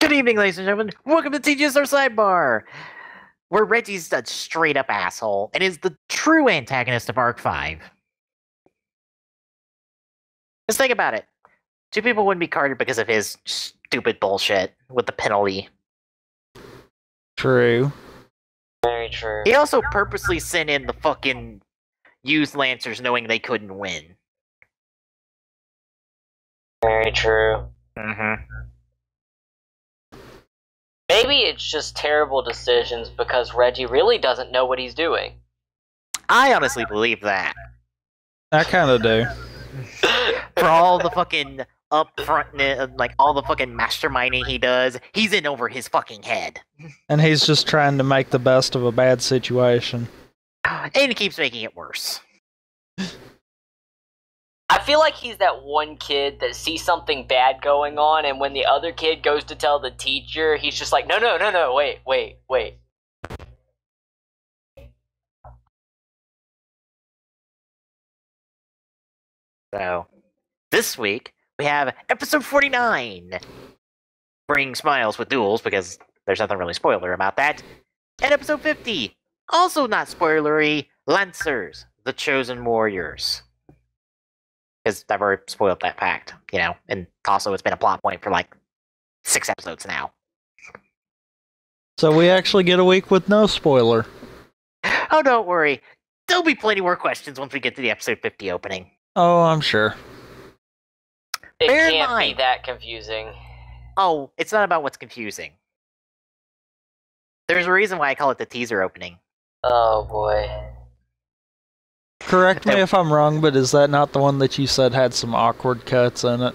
Good evening, ladies and gentlemen. Welcome to TGSR Sidebar, where Reggie's a straight up asshole and is the true antagonist of Arc-V. Just think about it. Two people wouldn't be carded because of his stupid bullshit with the penalty. True. Very true. He also purposely sent in the fucking used Lancers knowing they couldn't win. Very true. Mm-hmm. Maybe it's just terrible decisions because Reggie really doesn't know what he's doing. I honestly believe that. I kind of do. For all the fucking upfront, uh, like all the fucking masterminding he does, he's in over his fucking head. And he's just trying to make the best of a bad situation. And he keeps making it worse. I feel like he's that one kid that sees something bad going on, and when the other kid goes to tell the teacher, he's just like, no, no, no, no, wait, wait, wait. So, this week we have episode 49 Bring Smiles with Duels because there's nothing really spoiler about that. And episode 50, also not spoilery, Lancers, the Chosen Warriors. Because I've already spoiled that fact, you know, and also it's been a plot point for like six episodes now. So we actually get a week with no spoiler. Oh, don't worry. There'll be plenty more questions once we get to the episode 50 opening. Oh, I'm sure. It Bear in can't be mind- that confusing. Oh, it's not about what's confusing. There's a reason why I call it the teaser opening. Oh boy. Correct me if I'm wrong, but is that not the one that you said had some awkward cuts in it?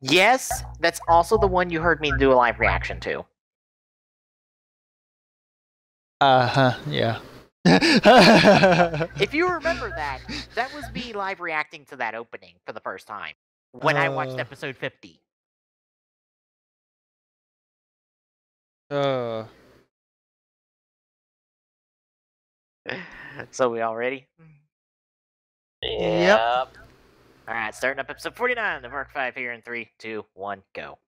Yes, that's also the one you heard me do a live reaction to. Uh huh, yeah. If you remember that, that was me live reacting to that opening for the first time when I watched Uh. episode 50. uh, So we all ready? Yep. All right, starting up episode 49 of Mark 5 here in three, two, one, go.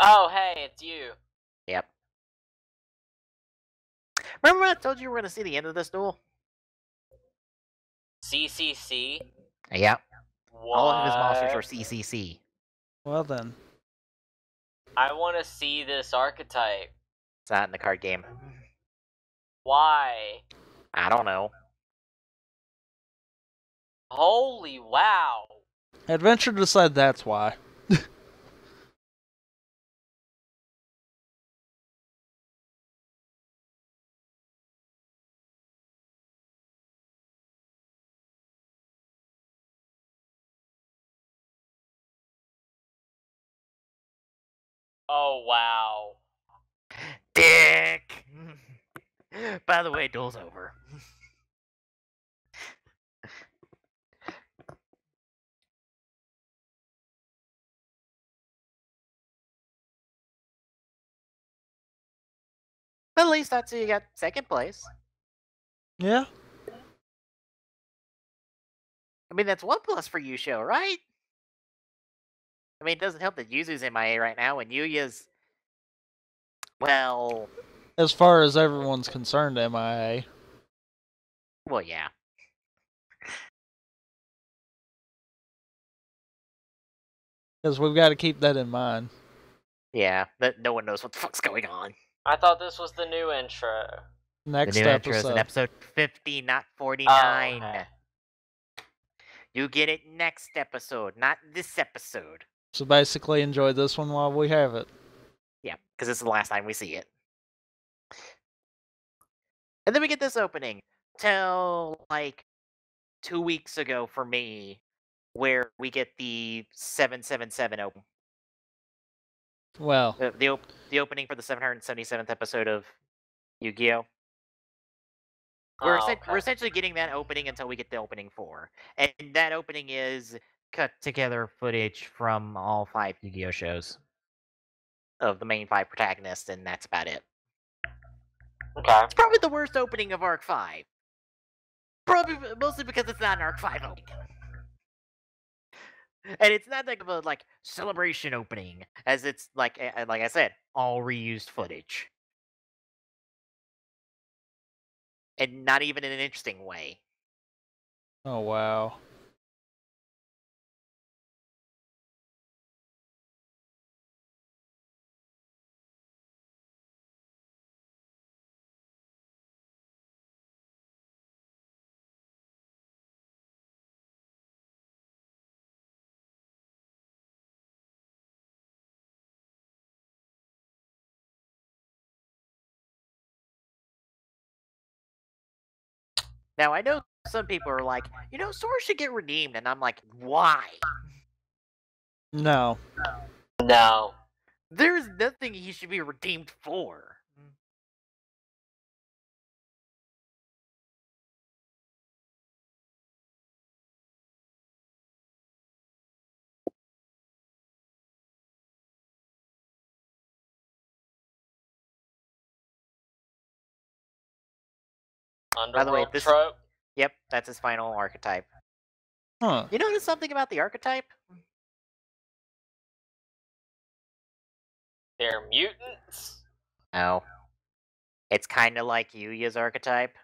Oh, hey, it's you. Yep. Remember when I told you we were going to see the end of this duel? CCC. Yep. What? All of his monsters were CCC. well then. I want to see this archetype. It's not in the card game. Why? I don't know. Holy wow. Adventure decided that's why. Oh wow. Dick! By the way, duel's over. At least that's you got second place. Yeah. I mean, that's one plus for you, show, right? I mean, it doesn't help that Yuzu's MIA right now, and Yuya's. Well, As far as everyone's concerned, MIA. well, yeah. Because we've got to keep that in mind. Yeah, that no one knows what the fuck's going on. I thought this was the new intro. Next the new intro is episode. in episode 50, not 49. okay. You get it next episode, not this episode. So basically, enjoy this one while we have it. Yeah, because this is the last time we see it. And then we get this opening till like two weeks ago for me, where we get the 777 open. Well, The, the, op- the opening for the 777th episode of Yu Gi Oh! We're, Oh, okay. we're essentially getting that opening until we get the opening four. And that opening is cut together footage from all five Yu Gi Oh! shows of the main five protagonists, and that's about it. Okay. It's probably the worst opening of Arc-V. Probably mostly because it's not an Arc-V opening. And it's not like a like celebration opening, as it's like like I said, all reused footage. And not even in an interesting way. Oh wow. Now I know some people are like, you know, Sora should get redeemed, and I'm like, why? No. No. There's nothing he should be redeemed for. Underworld the way, this- trope. Yep, that's his final archetype. Huh. You notice something about the archetype? They're mutants. No. It's kind of like Yuya's archetype.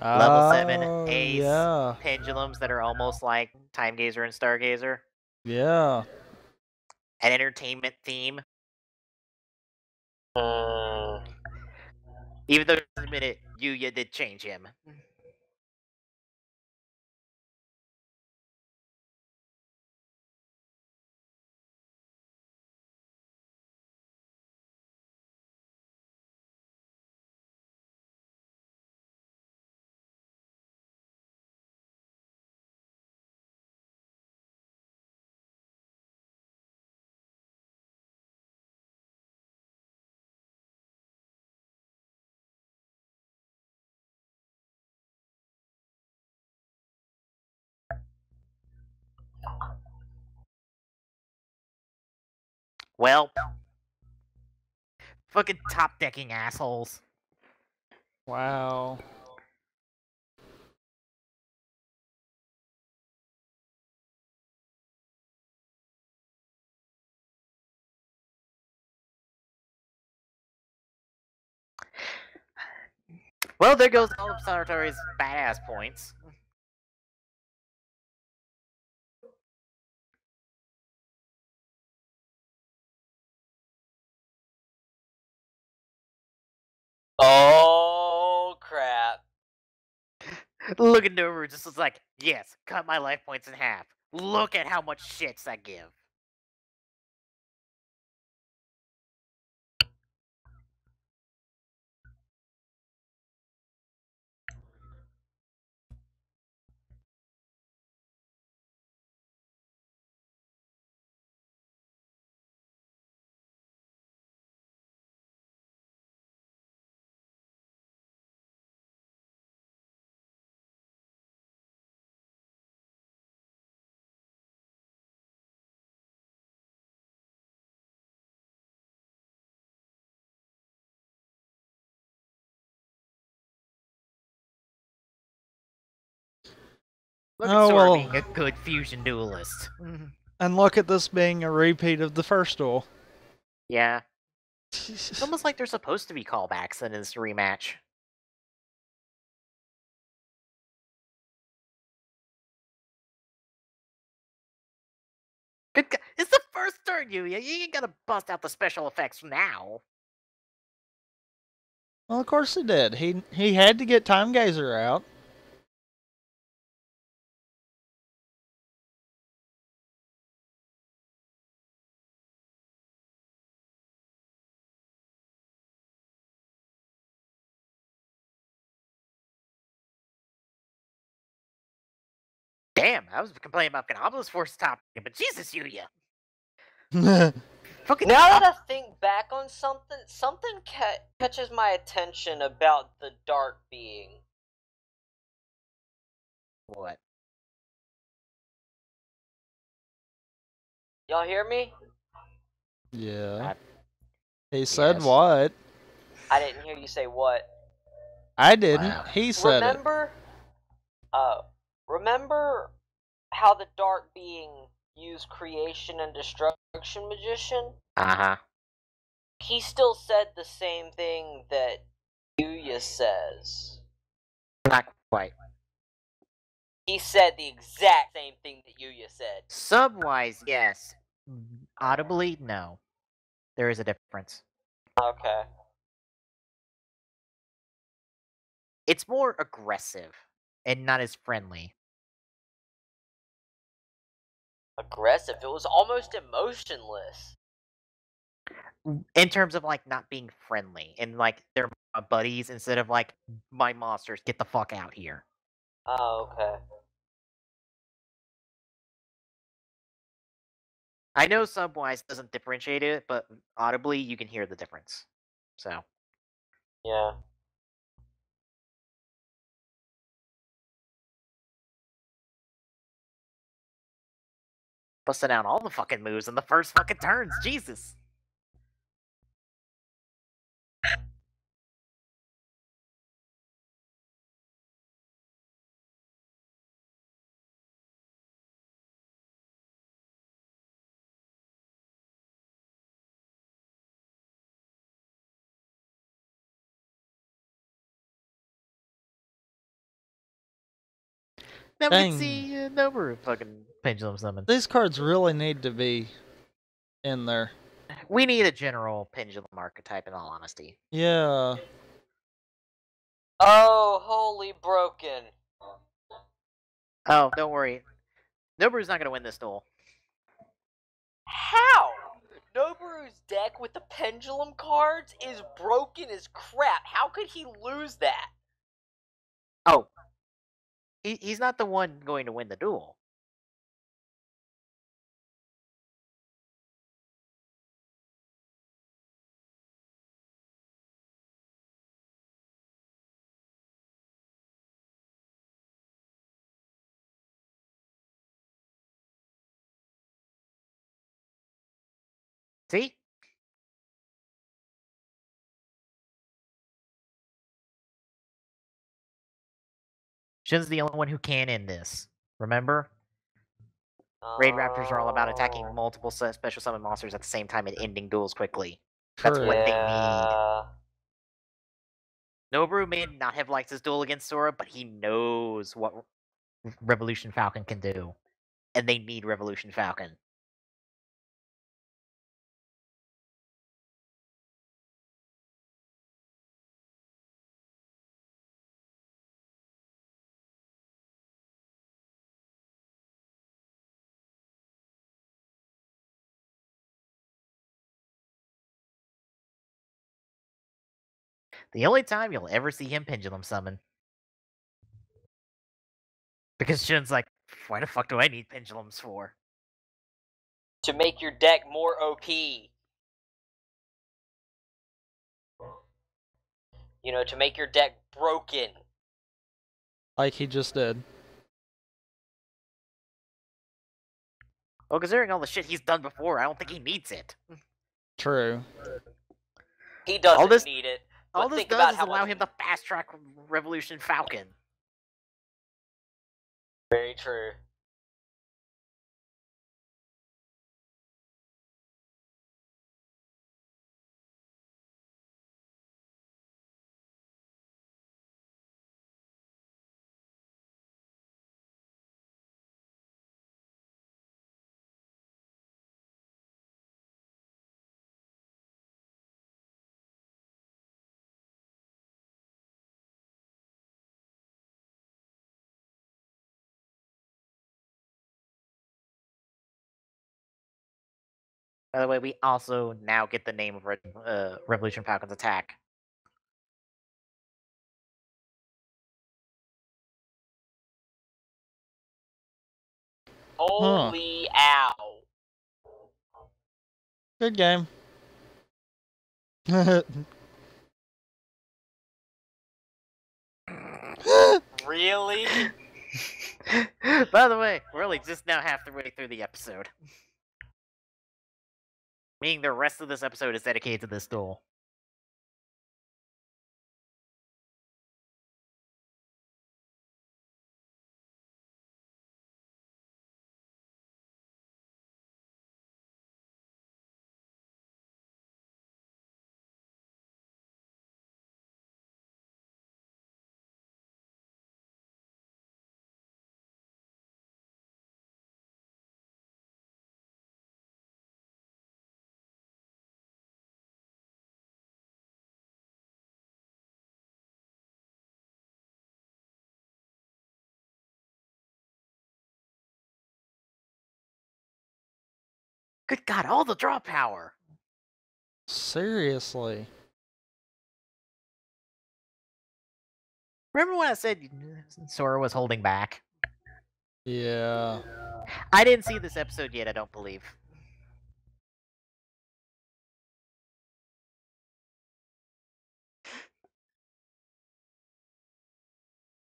Level 7 ace. Yeah. Pendulums that are almost like Time Gazer and Stargazer. Yeah. An entertainment theme. Hmm. Even though, a minute, Yuya did change him. Well, fucking top decking assholes. Wow. Well, there goes all of Sawatari's badass points. Oh crap. Looking over, just was like, yes, cut my life points in half. Look at how much shits I give. Look Oh, at Sora well. being a good fusion duelist. Mm-hmm. And look at this being a repeat of the first duel. Yeah, it's almost like there's supposed to be callbacks in this rematch. Good g- It's the first turn, you. You ain't gotta bust out the special effects now. well, of course he did. He he had to get Time Gazer out. Damn, I was complaining about Ganopolis Force top, but Jesus, Yuya. Fucking Now that I think back on something, something ca- catches my attention about the dark being. what? Y'all hear me? yeah. Uh, He said yes. what? I didn't hear you say what. I didn't. Wow. He said it. Remember, Uh, remember how the dark being used creation and destruction magician? Uh huh. He still said the same thing that Yuya says. Not quite. He said the exact same thing that Yuya said. Subwise, yes. Audibly, no. There is a difference. Okay. It's more aggressive and not as friendly. Aggressive. It was almost emotionless. In terms of like not being friendly and like they're my buddies instead of like my monsters, get the fuck out here. Oh, okay. I know Subwise doesn't differentiate it, but mm, audibly you can hear the difference. So Yeah. Busting out all the fucking moves in the first fucking turns. Jesus. Now we Dang. can see uh, Noboru fucking pendulum summon. These cards really need to be in there. We need a general pendulum archetype in all honesty. Yeah. Oh, holy broken. Oh, don't worry. Noboru's not gonna win this duel. How? Noboru's deck with the pendulum cards is broken as crap. How could he lose that? Oh. He, he's not the one going to win the duel. See? Shun's the only one who can end this. Remember? Raid Raptors are all about attacking Oh. multiple special summon monsters at the same time and ending duels quickly. That's True. what they need. Yeah. Noboru may not have liked his duel against Sora, but he knows what Revolution Falcon can do. And they need Revolution Falcon. The only time you'll ever see him pendulum summon. Because Shun's like, why the fuck do I need pendulums for? To make your deck more OP. You know, to make your deck broken. Like he just did. Well, considering all the shit he's done before, I don't think he needs it. True. He doesn't all this- need it. All this does is allow much- him to fast track Revolution Falcon. Very true. By the way, we also now get the name of Re- uh, Revolution Falcon's attack. Holy ow. Good game. Really? By the way, we're only just now half the way through the episode. Meaning the rest of this episode is dedicated to this duel. Good God, all the draw power. Seriously. Remember when I said Sora was holding back? Yeah. I didn't see this episode yet, I don't believe.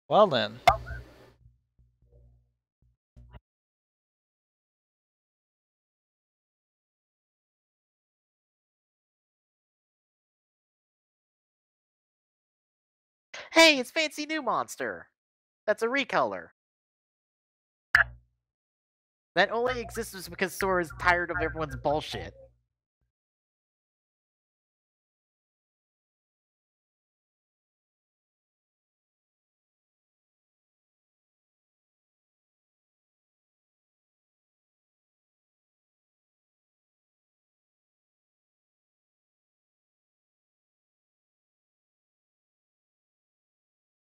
Well then. Hey, it's Fancy New Monster. That's a recolor. That only exists because Sora is tired of everyone's bullshit.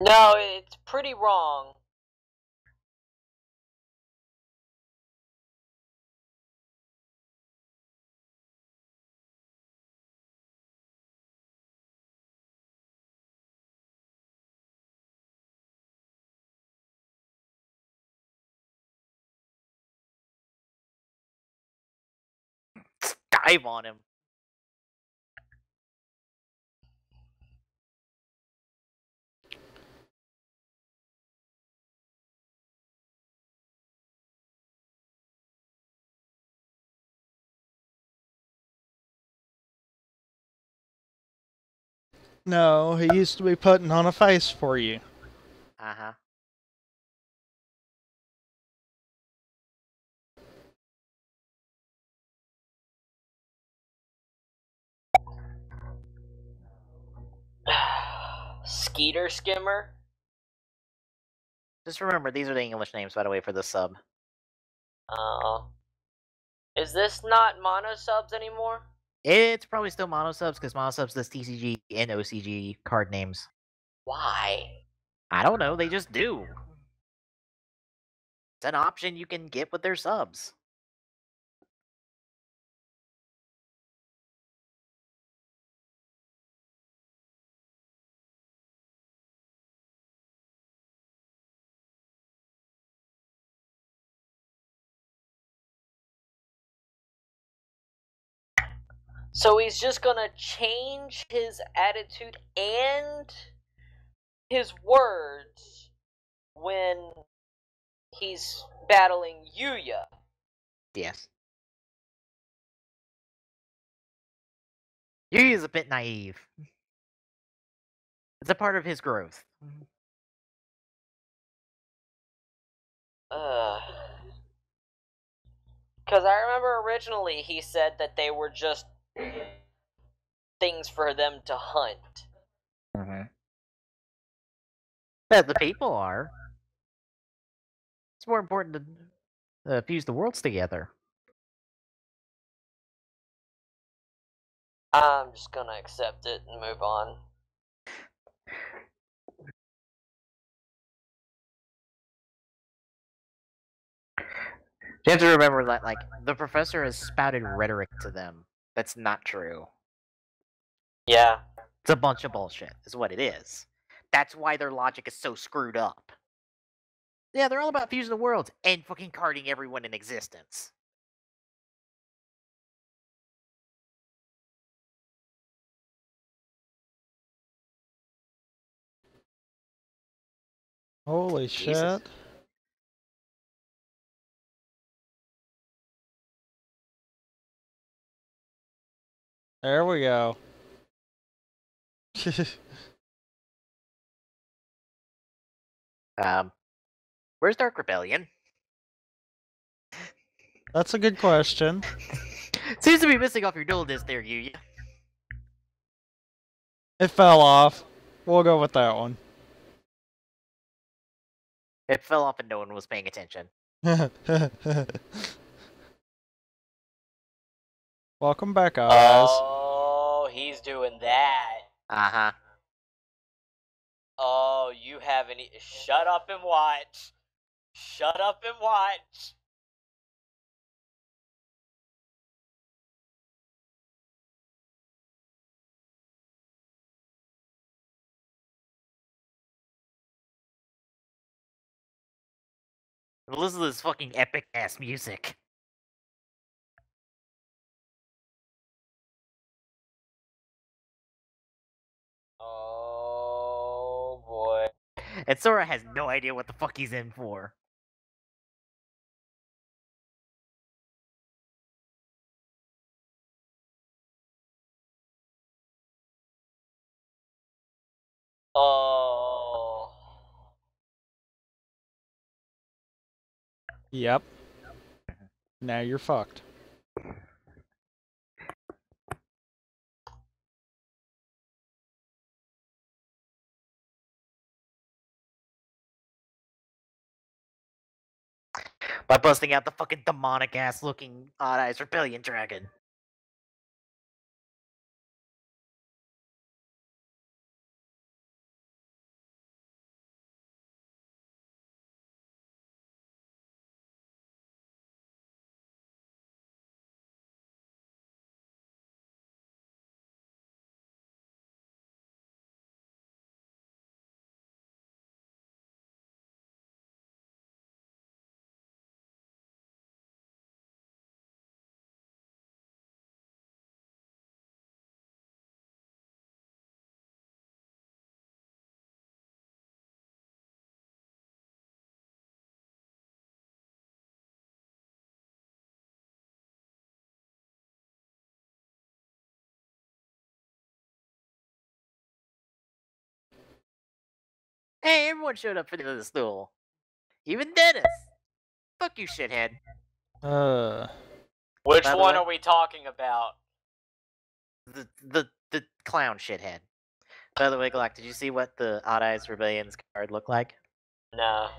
No, it's pretty wrong. Dive on him. No, he used to be putting on a face for you. Uh huh. Skeeter Skimmer. Just remember, these are the English names, by the way, for the sub. Uh, is this not mono subs anymore? It's probably still mono subs because mono subs does TCG and OCG card names. Why? I don't know, they just do. It's an option you can get with their subs. So he's just gonna change his attitude and his words when he's battling Yuya. Yes. Yui is a bit naive. It's a part of his growth. Uh. Because I remember originally he said that they were just things for them to hunt. Mm-hmm. Yeah, the people are. It's more important to uh, fuse the worlds together. I'm just gonna accept it and move on. You have to remember that, like, the professor has spouted rhetoric to them. That's not true. Yeah. It's a bunch of bullshit, is what it is. That's why their logic is so screwed up. Yeah, they're all about fusing the worlds and fucking carding everyone in existence. Holy Jesus. shit. There we go. Um, where's Dark Rebellion? That's a good question. Seems to be missing off your Duel Disk there, Yuya. It fell off. We'll go with that one. It fell off and no one was paying attention. Welcome back, guys he's doing that. Uh huh. Oh, you haven't. Shut up and watch. Shut up and watch. Listen to this fucking epic ass music. And Sora has no idea what the fuck he's in for. Oh. Yep. Now you're fucked. By busting out the fucking demonic ass looking Odd Eyes Rebellion Dragon. Hey, everyone showed up for this stool. Even Dennis. Fuck you, shithead. Uh, Which By one way- are we talking about? The the the clown shithead. By the way, Glock, did you see what the Odd Eyes Rebellion's card looked like? No.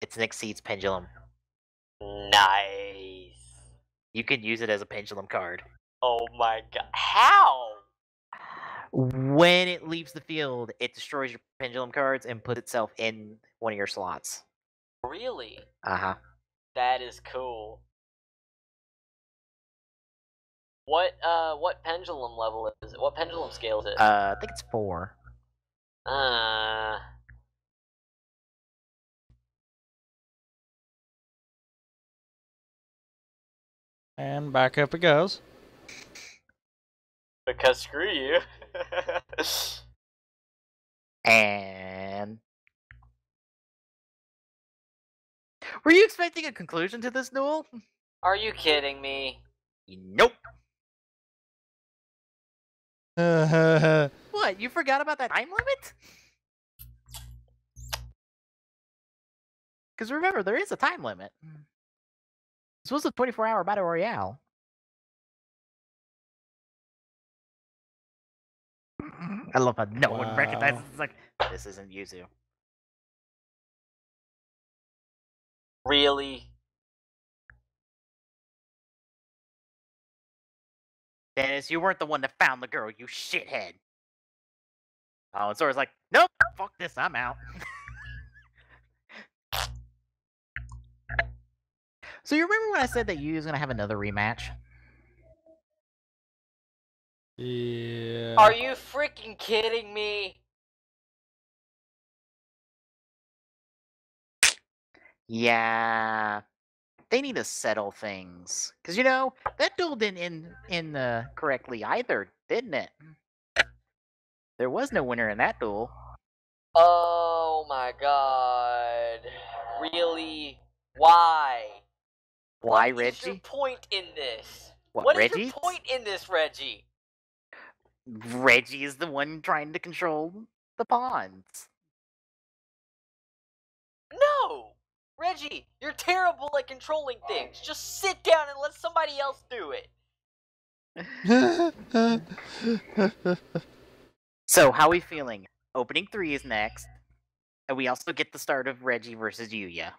It's an Exceeds Pendulum. Nice. You can use it as a pendulum card. Oh my god. How? When it leaves the field, it destroys your pendulum cards and puts itself in one of your slots. Really? Uh huh. That is cool. What uh what pendulum level is it? What pendulum scale is it? Uh, I think it's four. Uh and back up it goes. because screw you. And were you expecting a conclusion to this duel? Are you kidding me? Nope. What? You forgot about that time limit? Because remember, there is a time limit. This was a 24 hour battle royale. I love how no one recognizes. It's like this isn't Yuzu. Really? Dennis, you weren't the one that found the girl, you shithead. Oh, and Sora's like, nope, fuck this, I'm out. so you remember when I said that Yuzu's gonna have another rematch? yeah. Are you freaking kidding me? Yeah, they need to settle things because you know that duel didn't end in uh, correctly either, didn't it? There was no winner in that duel. Oh my god. Really? Why? Why, Reggie? What is your point in this? What, what is Reggie? your point in this, Reggie? Reggie is the one trying to control the pawns. No! Reggie, you're terrible at controlling things. Oh. Just sit down and let somebody else do it. So, how are we feeling? Opening three is next, and we also get the start of Reggie versus Yuya.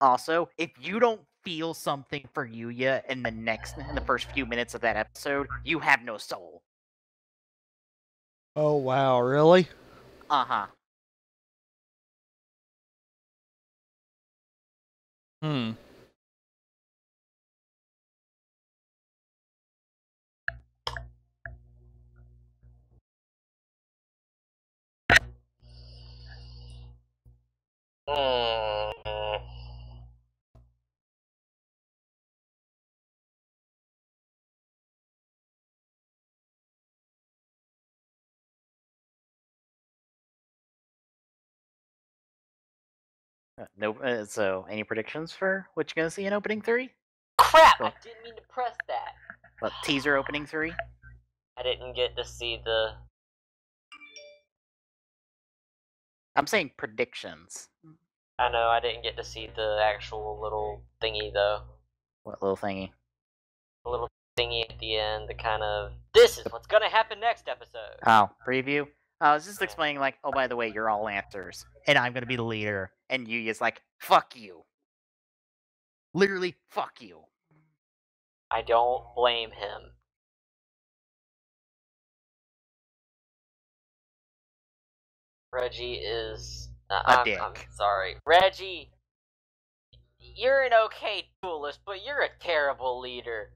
Also, if you don't feel something for Yuya in the next, in the first few minutes of that episode, you have no soul. oh wow, really? Uh huh. Hmm. Mm. Uh, no. Uh, so, any predictions for what you're gonna see in opening three? Crap! I didn't mean to press that. What teaser opening three? I didn't get to see the. I'm saying predictions. I know I didn't get to see the actual little thingy though. What little thingy? The little thingy at the end. The kind of this is what's gonna happen next episode. Oh, preview. I was just explaining, like, oh, by the way, you're all answers, and I'm gonna be the leader, and you is like, fuck you. Literally, fuck you. I don't blame him. Reggie is. Uh, A I'm, I'm dick. sorry, Reggie. You're an okay duelist, but you're a terrible leader.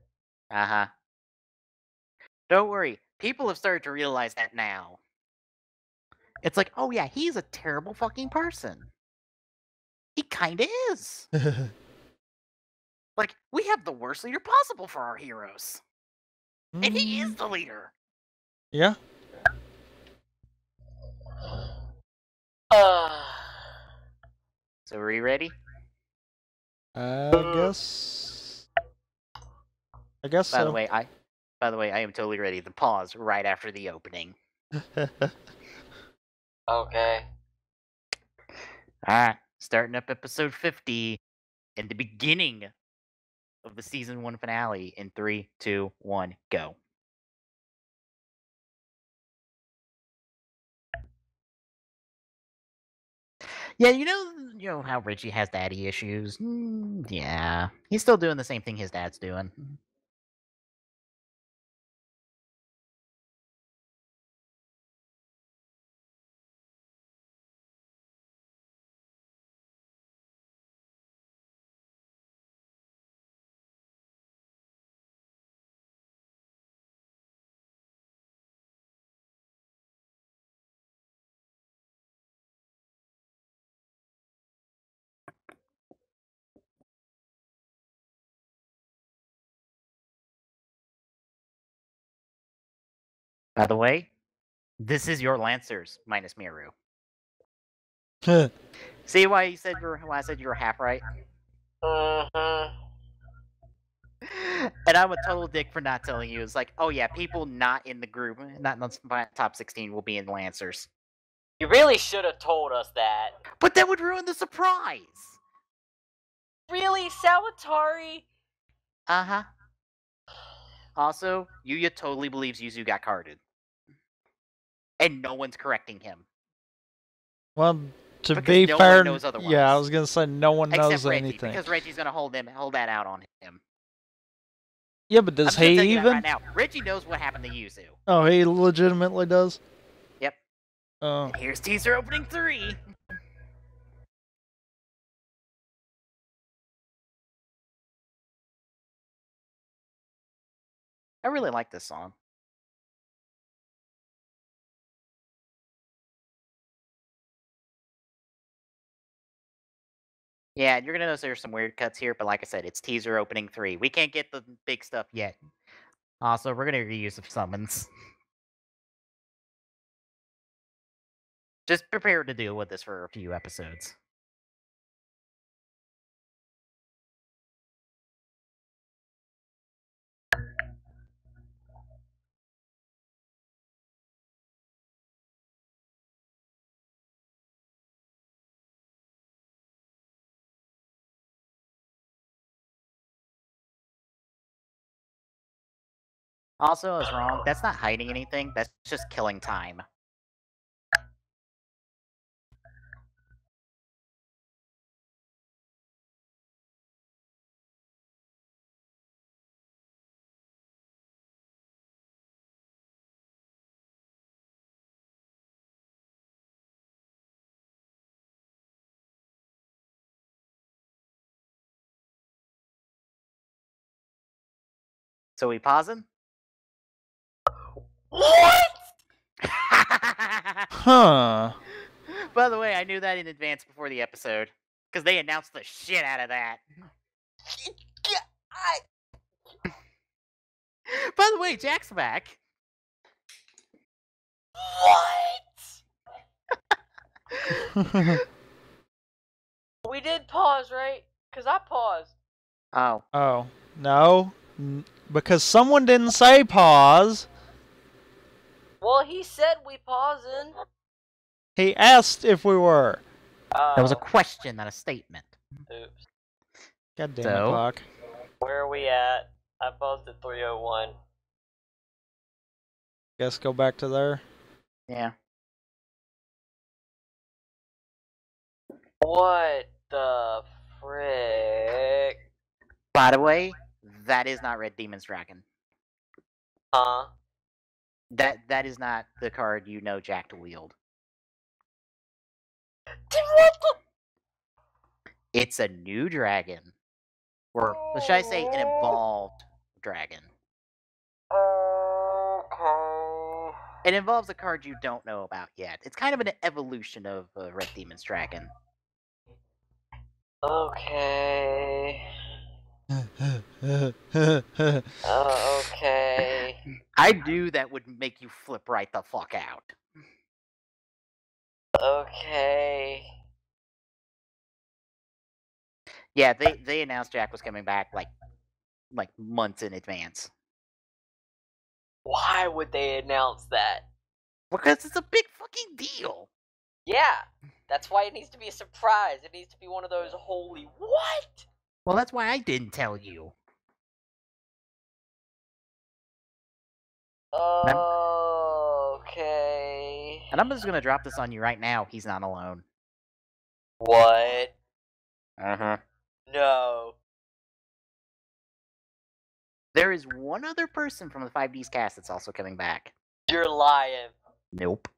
Uh huh. Don't worry, people have started to realize that now. It's like, oh yeah, he's a terrible fucking person. He kinda is. Like, we have the worst leader possible for our heroes. And he is Mm, the leader. Yeah. Uh, So are you ready? I guess. I guess By so. the way, I by the way, I am totally ready to pause right after the opening. okay. Alright, starting up episode 50 and the beginning of the season one finale in three, two, one, go. Yeah, you know, you know how Richie has daddy issues. Mm, yeah, he's still doing the same thing his dad's doing. By the way, this is your Lancers minus Miru. See why you said you're why I said you were half right? Mm-hmm. and I'm a total dick for not telling you. It's like, oh yeah, people not in the group, not in the top 16, will be in Lancers. You really should have told us that. But that would ruin the surprise. Really, Salvatore? Uh huh. Also, Yuya totally believes Yuzu got carded, and no one's correcting him well, to Because be no one fair, yeah, I was gonna say no one knows Reggie, anything. because Reggie's gonna hold him, hold that out on him. Yeah, but I'm does he you that even? right now? Reggie knows what happened to Yuzu. Oh, he legitimately does. Yep. Oh, And here's teaser opening three. I really like this song. Yeah, you're gonna notice there's some weird cuts here, but like I said, it's teaser opening three. We can't get the big stuff yet. Also, we're gonna reuse the summons. Just prepare to deal with this for a few episodes. Also, I was wrong. That's not hiding anything. That's just killing time. So we pausing? What? huh? By the way, I knew that in advance before the episode because they announced the shit out of that. I, By the way, Jack's back. what? We did pause, right? Cause I paused. Oh, Oh, no. Because someone didn't say pause. Well, he said we pausing. He asked if we were. Uh, that was a question, not a statement. Oops. God damn So? it, clock. Where are we at? I paused at 301. Guess go back to there. Yeah. What the frick? By the way, that is not Red Demon's Dragon. Huh? That that is not the card you know Jack to wield. Then what the? It's a new dragon. Or or should I say an evolved dragon. Okay. It involves a card you don't know about yet. It's kind of an evolution of uh, Red Demon's Dragon. Okay. Uh, okay. I knew that would make you flip right the fuck out. Okay. Yeah, they they announced Jack was coming back like like months in advance. Why would they announce that? Because it's a big fucking deal. Yeah, that's why it needs to be a surprise. It needs to be one of those holy what? Well, that's why I didn't tell you. Okay. And I'm just gonna drop this on you right now. He's not alone. What? Uh huh. No. There is one other person from the 5D's cast that's also coming back. You're lying. Nope.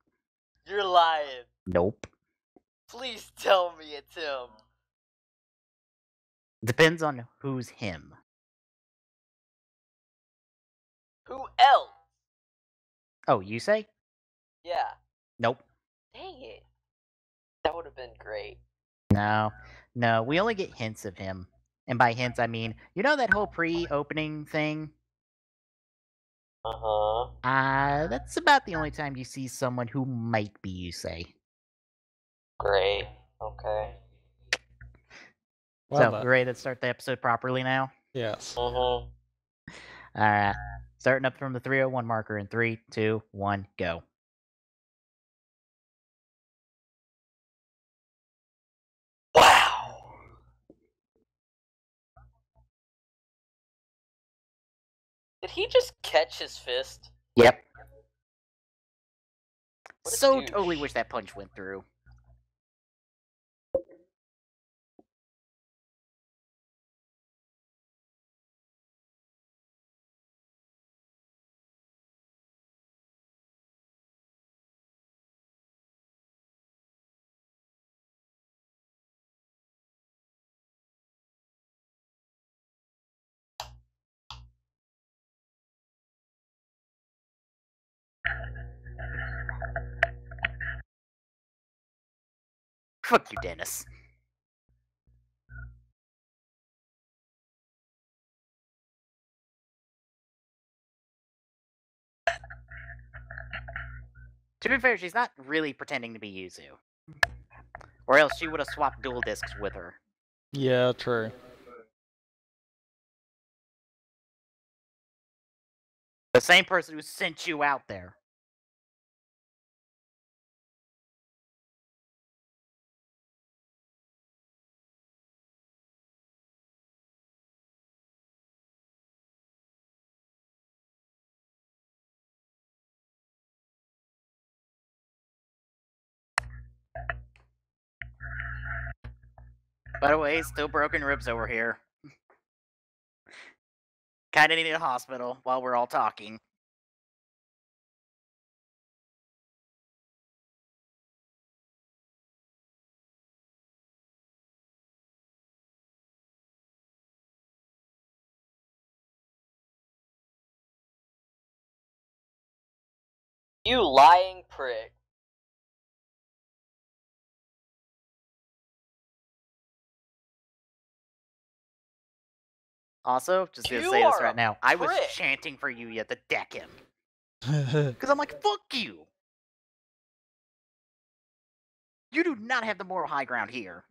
You're lying. Nope. Please tell me it's him. Depends on who's him. Who else? Oh, Yusei? Yeah. Nope. Dang it. That would have been great. No. No, we only get hints of him. And by hints, I mean, you know that whole pre opening thing? Uh huh. Uh, that's about the only time you see someone who might be Yusei. Great. Okay. Well so, done. we ready to start the episode properly now? Yes. Uh huh. Alright. Starting up from the 301 marker in three, two, one, go. Wow. Did he just catch his fist? Yep. So douche. totally wish that punch went through. Fuck you, Dennis. To be fair, she's not really pretending to be Yuzu. Or else she would have swapped Duel Disks with her. Yeah, true. The same person who sent you out there. By the way, still broken ribs over here. Kinda need a hospital while we're all talking. You lying prick. Also, just gonna You say this right now. I was prick. chanting for you yet to deck him. Because I'm like, fuck you. You do not have the moral high ground here.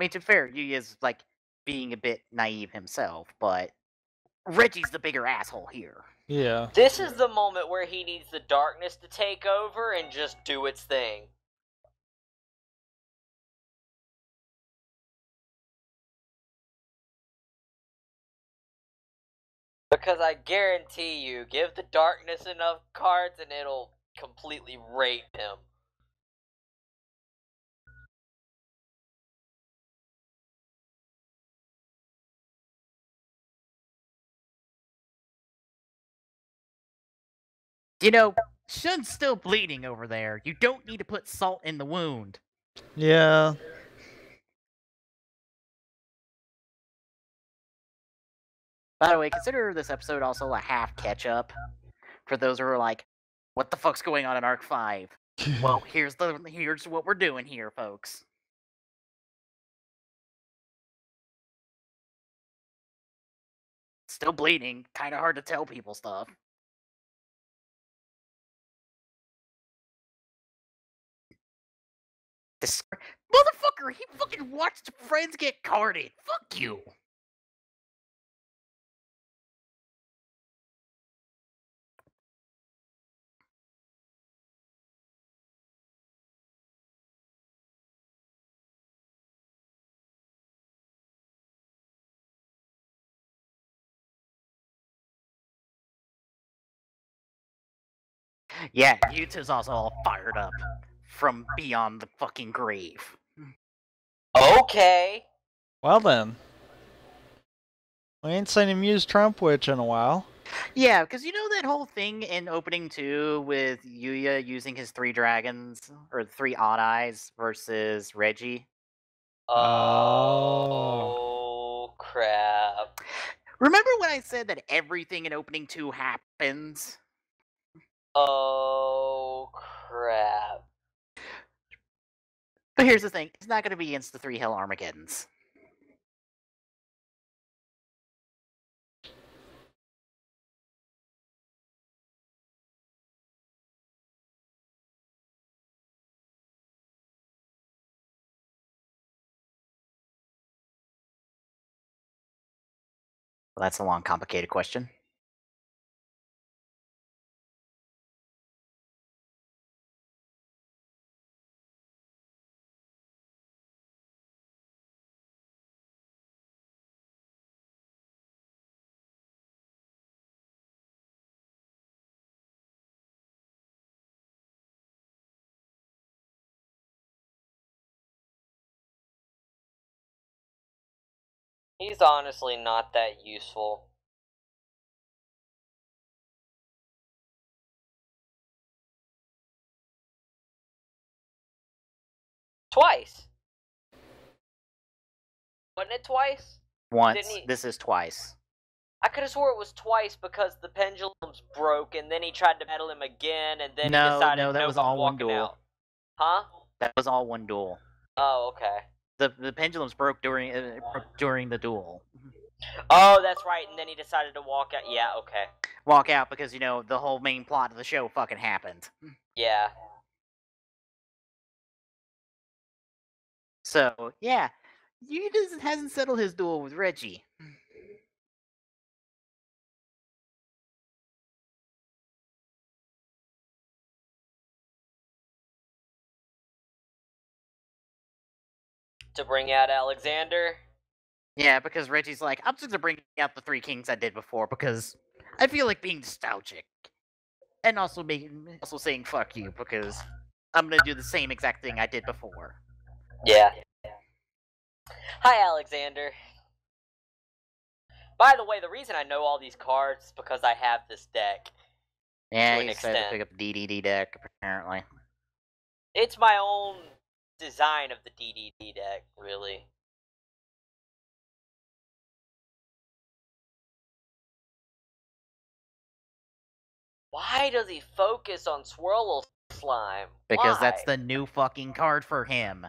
Mean, to be fair, Yuya is like being a bit naive himself, but Reggie's the bigger asshole here. Yeah. This is the moment where he needs the darkness to take over and just do its thing. Because I guarantee you, give the darkness enough cards and it'll completely rape him. You know, Shun's still bleeding over there. You don't need to put salt in the wound. Yeah. By the way, consider this episode also a half catch up for those who are like, "What the fuck's going on in Arc-V? Well, here's the here's what we're doing here, folks. Still bleeding. Kind of hard to tell people stuff. This motherfucker, he fucking watched friends get carded. Fuck you. Yeah, Yuto's also all fired up from beyond the fucking grave. Okay. well then. We ain't seen him use Trump Witch in a while. Yeah, because you know that whole thing in opening two with Yuya using his three dragons or three odd eyes versus Reggie. Oh, crap. Remember when I said that everything in opening two happens? Oh, crap. But here's the thing: it's not going to be against the three Hell Armageddons. Well, that's a long, complicated question. He's honestly not that useful. Twice. Wasn't it twice? Once. he- This is twice. I could have swore it was twice because the pendulums broke and then he tried to battle him again and then No, he decided no, that nope, was all one duel. out. Huh? That was all one duel. Oh, okay. The the pendulums broke during uh, broke during the duel. Oh, that's right. And then he decided to walk out. Yeah, okay. Walk out because you know the whole main plot of the show fucking happened. Yeah. So yeah, you just hasn't settled his duel with Reggie. To bring out Alexander. Yeah, because Reggie's like, I'm just gonna bring out the three kings I did before because I feel like being nostalgic, and also making also saying fuck you because I'm gonna do the same exact thing I did before. Yeah. Hi, Alexander. By the way, the reason I know all these cards is because I have this deck. Yeah, he decided to pick up the DDD deck apparently. It's my own design of the DDD deck, really. Why does he focus on Swirl Slime? Because that's the new fucking card for him.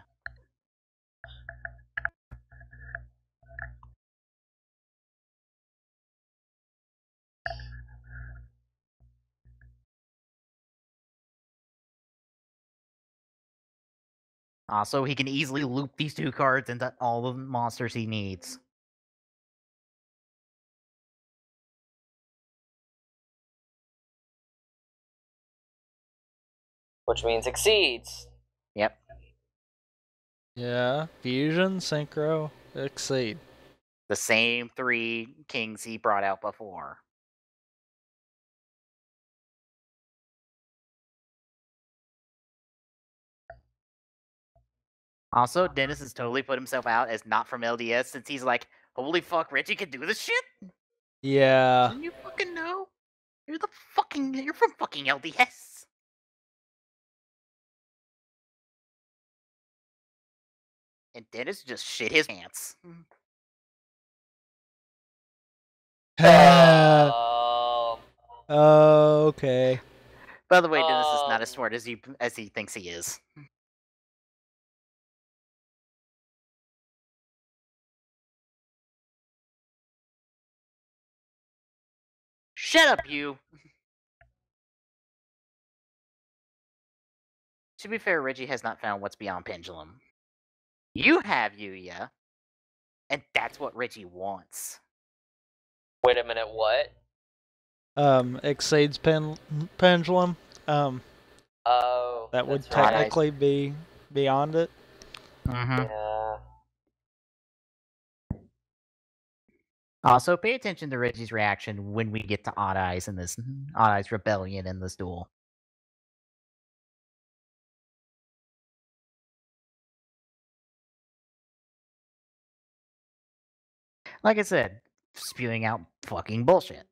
Also, he can easily loop these two cards into all the monsters he needs. Which means exceeds. Yep. Yeah. Fusion, Synchro, Exceed. The same three kings he brought out before. Also, Dennis has totally put himself out as not from LDS since he's like, holy fuck, Reggie can do this shit? Yeah. Didn't you fucking know? You're the fucking, you're from fucking LDS. And Dennis just shit his pants. Um, okay. By the way, Dennis is not as Um, smart as he as he thinks he is. Shut up, you. To be fair, Reggie has not found what's beyond pendulum. You have Yuya, and that's what Reggie wants. wait a minute, what? Um, exceeds pen, pendulum. Um, Oh, that would that's right. technically be beyond it. Mm-hmm. Yeah. Uh, also, pay attention to Reggie's reaction when we get to Odd Eyes in this mm-hmm, Odd Eyes Rebellion in this duel. Like I said, spewing out fucking bullshit.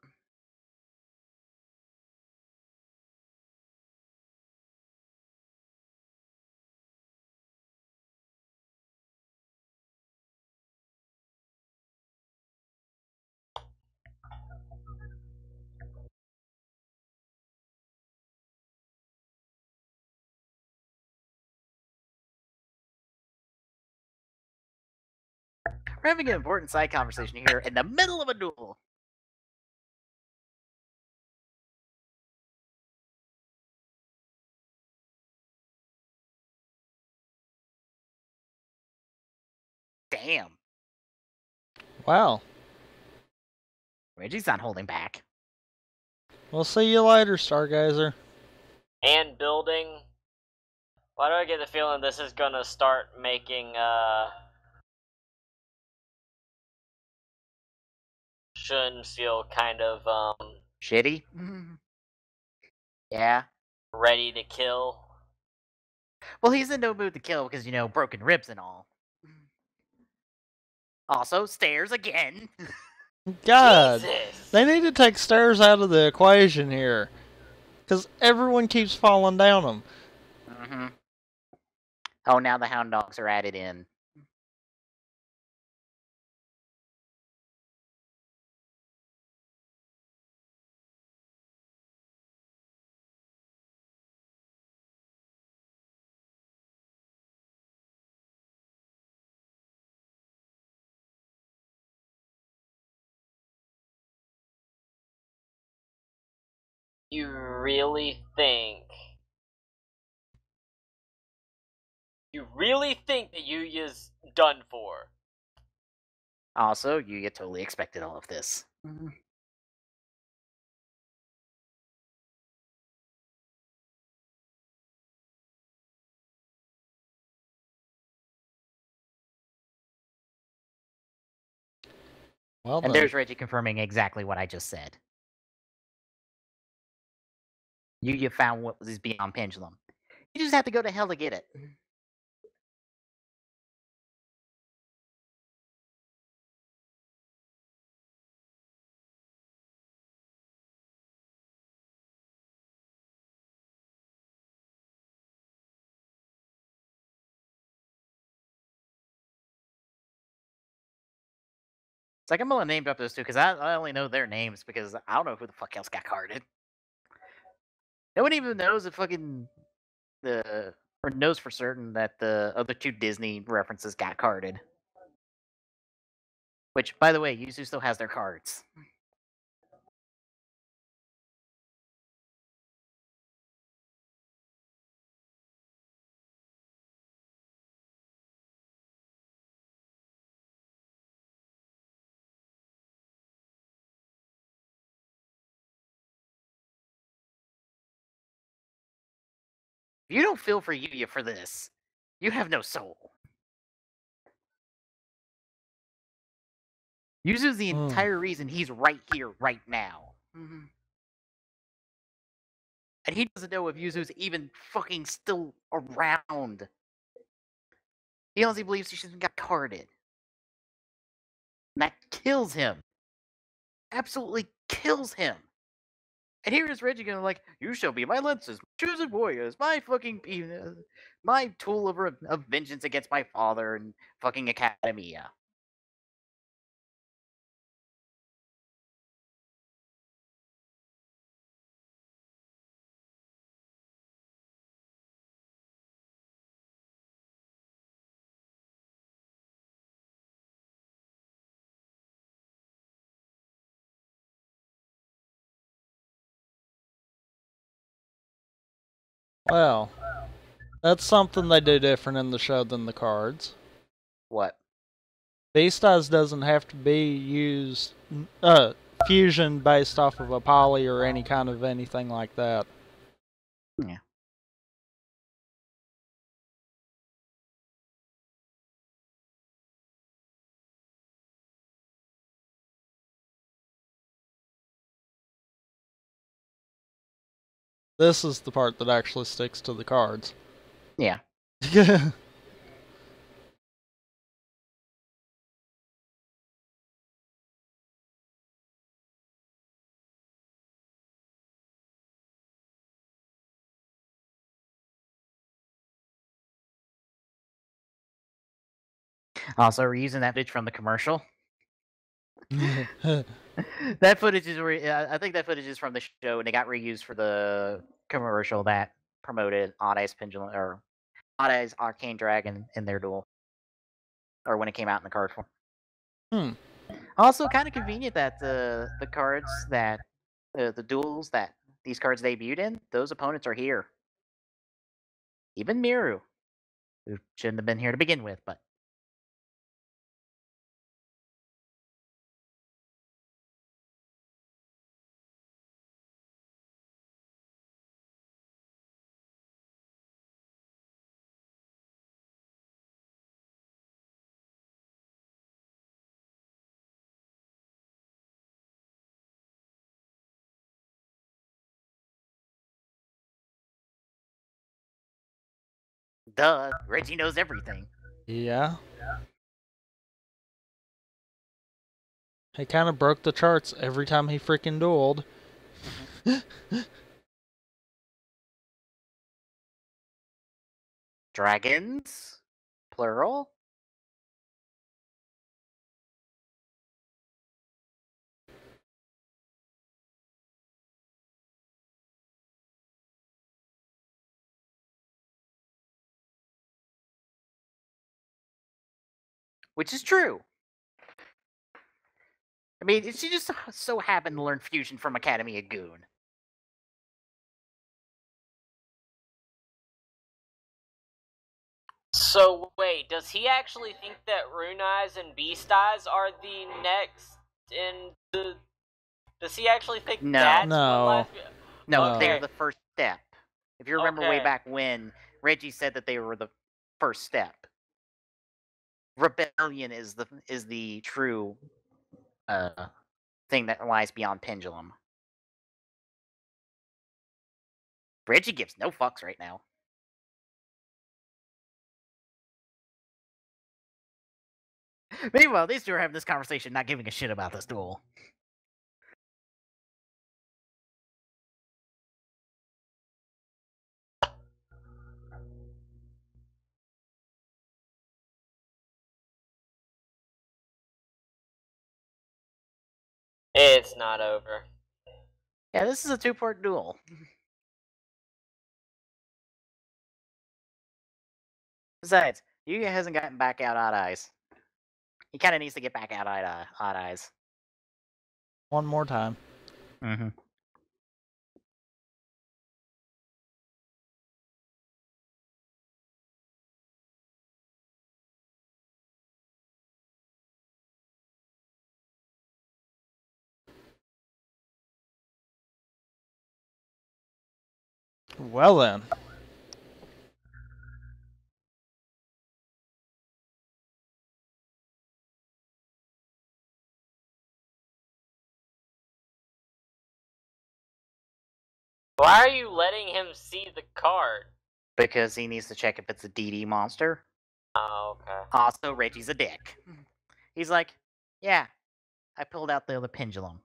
We're having an important side conversation here in the middle of a duel. Damn, Wow. Reggie's not holding back. We'll see you later, Stargazer. And building. Why do I get the feeling this is gonna start making uh Shun feel kind of um Shitty. yeah. ready to kill? Well, he's in no mood to kill because you know broken ribs and all. Also, stairs again. God. Jesus. They need to take stairs out of the equation here. Because everyone keeps falling down them. hmm Oh, now the hound dogs are added in. You really think You really think that Yuya's done for? Also, Yuya totally expected all of this. Mm-hmm. Well And done. there's Reggie confirming exactly what I just said. Yuya found what was beyond pendulum. You just have to go to hell to get it. Mm-hmm. It's like I'm gonna name drop those two because I, I only know their names because I don't know who the fuck else got carded. No one even knows if fucking the or knows for certain that the other two Disney references got carded. Which, by the way, Yuzu still has their cards. If you don't feel for Yuya for this, you have no soul. Yuzu's the Hmm. entire reason he's right here, right now. Mm-hmm. And he doesn't know if Yuzu's even fucking still around. He honestly believes he just got carded. And that kills him. Absolutely kills him. And here is Reggie going like, "You shall be my lenses, chosen warriors, my fucking, my tool of, of vengeance against my father and fucking Academia." Well, that's something they do different in the show than the cards. What? Beast Eyes doesn't have to be used, uh, fusion based off of a poly or any kind of anything like that. Yeah. This is the part that actually sticks to the cards. Yeah. Also, we're using that footage from the commercial. that footage is, re- I think that footage is from the show, and it got reused for the commercial that promoted Odd Eyes Pendulum or Odd Eyes Arcane Dragon in their duel, or when it came out in the card form. Hmm. Also, kind of convenient that the the cards that uh, the duels that these cards debuted in, those opponents are here. Even Mieru, who shouldn't have been here to begin with, but duh, Reggie knows everything. yeah. He kind of broke the charts every time he freaking dueled. Mm-hmm. Dragons, plural. Which is true. I mean, she just so- so happened to learn fusion from Academia goon. So wait, does he actually think that Rune Eyes and Beast Eyes are the next in the? Does he actually think No. that's No. what life? No, Uh, they're the first step. If you remember way back when, Reggie said that they were the first step. Rebellion is the is the true uh thing that lies beyond pendulum. Reggie gives no fucks right now. Meanwhile, these two are having this conversation, not giving a shit about this duel. Not over. Yeah, this is a two-part duel. Besides, Yuya hasn't gotten back out odd eyes. He kind of needs to get back out odd, odd eyes. One more time. Mm-hmm. Well then. Why are you letting him see the card? Because he needs to check if it's a DD monster. Oh, okay. Also, Reggie's a dick. He's like, yeah, I pulled out the other pendulum.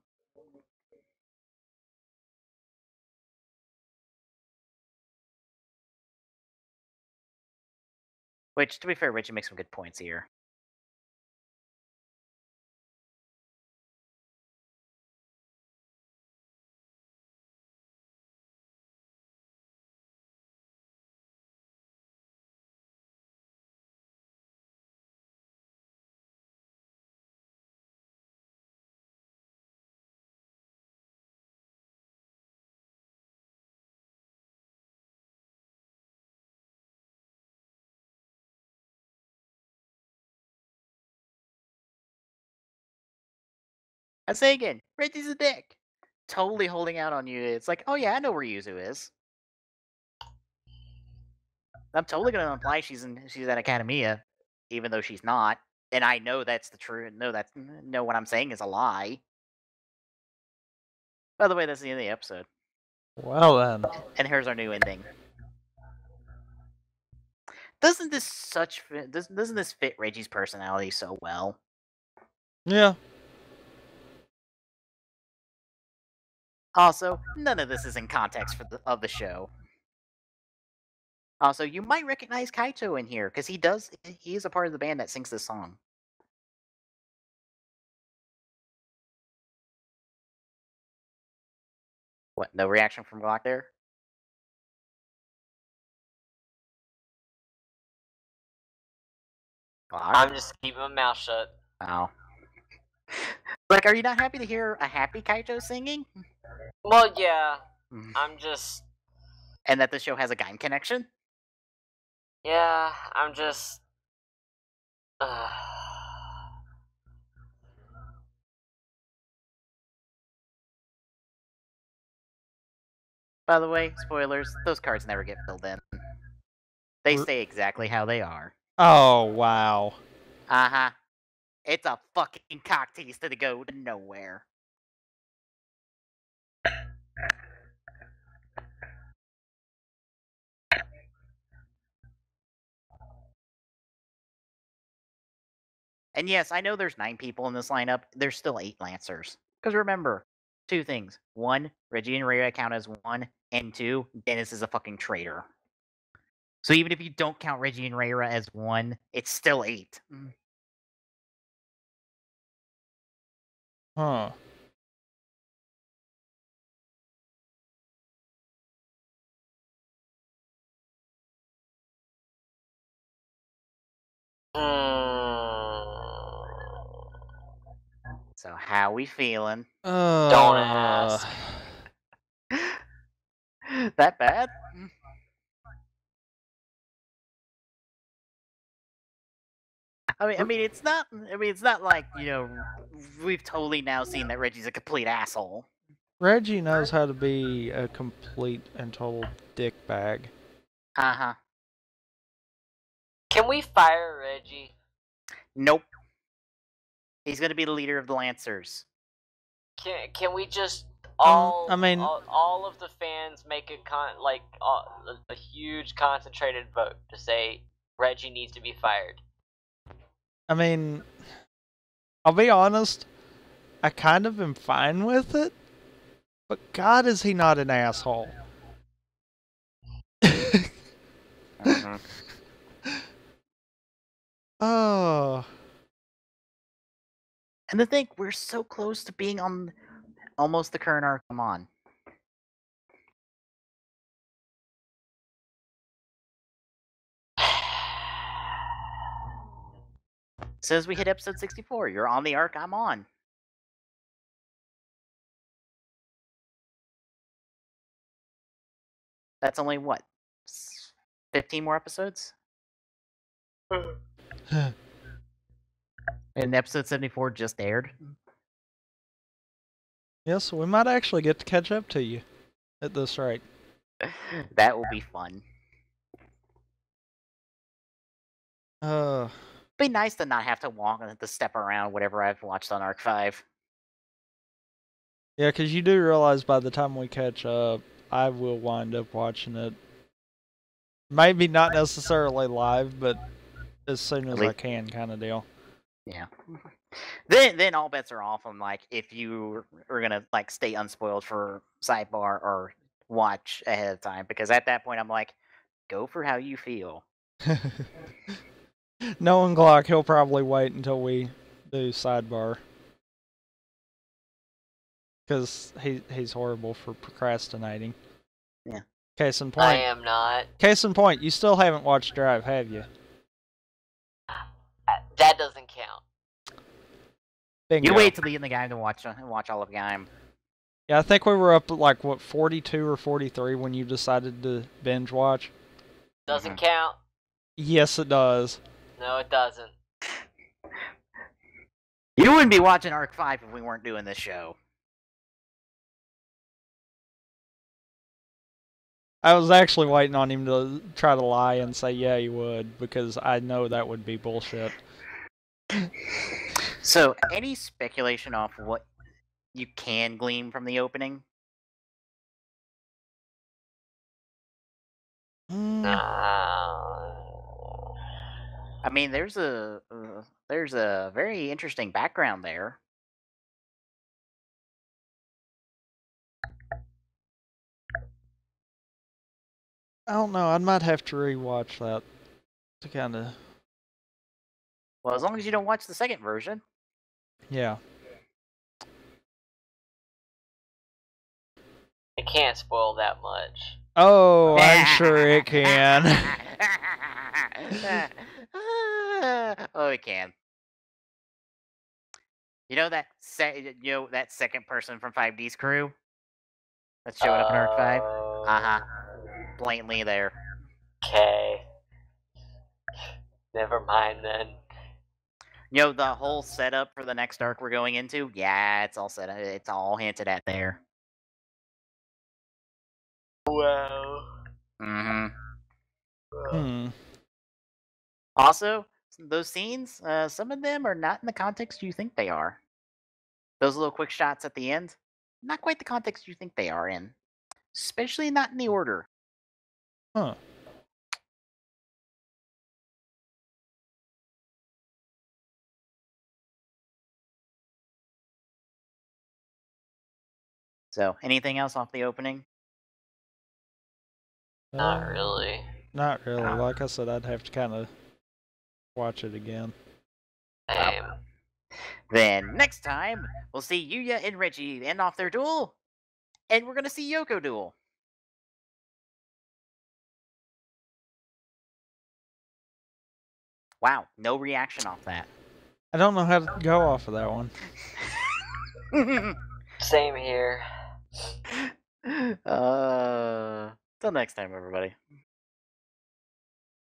Which, to be fair, Richie makes some good points here. I say again, Reggie's a dick. Totally holding out on you. It's like, oh yeah, I know where Yuzu is. I'm totally gonna imply she's in she's at Academia, even though she's not. And I know that's the truth. No, that's no what I'm saying is a lie. By the way, that's the end of the episode. Well then. And here's our new ending. Doesn't this such doesn't this fit Reggie's personality so well? Yeah. Also, none of this is in context for the of the show. Also, you might recognize Kaito in here because he does. He is a part of the band that sings this song. What? No reaction from Glock there? Glock? I'm just keeping my mouth shut. Oh. Like, are you not happy to hear a happy Kaito singing? Well, yeah. Mm. I'm just. And that the show has a Gaim connection? Yeah, I'm just. Uh, By the way, spoilers, those cards never get filled in. They R- stay exactly how they are. Oh wow. Uh huh. It's a fucking cock tease to go to nowhere. And yes, I know there's nine people in this lineup. There's still eight Lancers. Because remember, two things. One, Reggie and Reira count as one. And two, Dennis is a fucking traitor. So even if you don't count Reggie and Reira as one, it's still eight. Huh. Mm, So how we feeling? Uh, Don't ask. that bad? I mean, I mean, it's not. I mean, it's not like you know, we've totally now seen that Reggie's a complete asshole. Reggie knows how to be a complete and total dick bag. Uh huh. Can we fire Reggie? Nope. He's gonna be the leader of the Lancers. Can Can we just all? I mean- all, all of the fans make a con like uh, a, a huge concentrated vote to say Reggie needs to be fired. I mean, I'll be honest, I kind of am fine with it, but God, is he not an asshole? Mhm. oh, And to think we're so close to being on almost the current arc. Come on. As we hit episode 64, you're on the arc I'm on. That's only what? 15 more episodes? Mm-hmm. And episode 74 just aired. yes, we might actually get to catch up to you at this rate. that will be fun. Uh, Be nice to not have to walk and have to step around whatever I've watched on Arc-V. yeah, because you do realize by the time we catch up, I will wind up watching it. Maybe not necessarily live, but as soon as I least- can, kind of deal. Yeah. Then then all bets are off on like if you are gonna like stay unspoiled for sidebar or watch ahead of time because at that point I'm like, go for how you feel. Knowing Glock, he'll probably wait until we do sidebar. Because he, he's horrible for procrastinating. Yeah. Case in point. I am not. Case in point, you still haven't watched Drive, have you? That doesn't count. Bingo. You wait till the end of the game to watch uh, watch all of the game. Yeah, I think we were up at like, what, 42 or 43 when you decided to binge watch? Doesn't Mhm. count. Yes, it does. No, it doesn't. You wouldn't be watching Arc-V if we weren't doing this show. I was actually waiting on him to try to lie and say, yeah, you would, because I know that would be bullshit. So, any speculation off what you can glean from the opening? Mm, No. I mean, there's a uh, there's a very interesting background there. I don't know. I might have to rewatch that to kind of. Well, as long as you don't watch the second version. Yeah. It can't spoil that much. Oh, I'm sure it can. oh, it can. You know that se- you know that second person from 5D's crew that's showing up in Arc-V? Uh-huh. Blatantly there. Okay. Never mind then. You know the whole setup for the next arc we're going into? Yeah, it's all set. Up. It's all hinted at there. Well. Mm-hmm. Hmm. Also, those scenes, uh, some of them are not in the context you think they are. Those little quick shots at the end, not quite the context you think they are in. Especially not in the order. Huh. So, anything else off the opening? Not Uh, really. Not really. Like I said, I'd have to kind of watch it again. Same. Then next time, we'll see Yuya and Reggie end off their duel, and we're gonna see Yoko duel. Wow, no reaction off that. I don't know how to go off of that one. Same here. uh, till next time, everybody.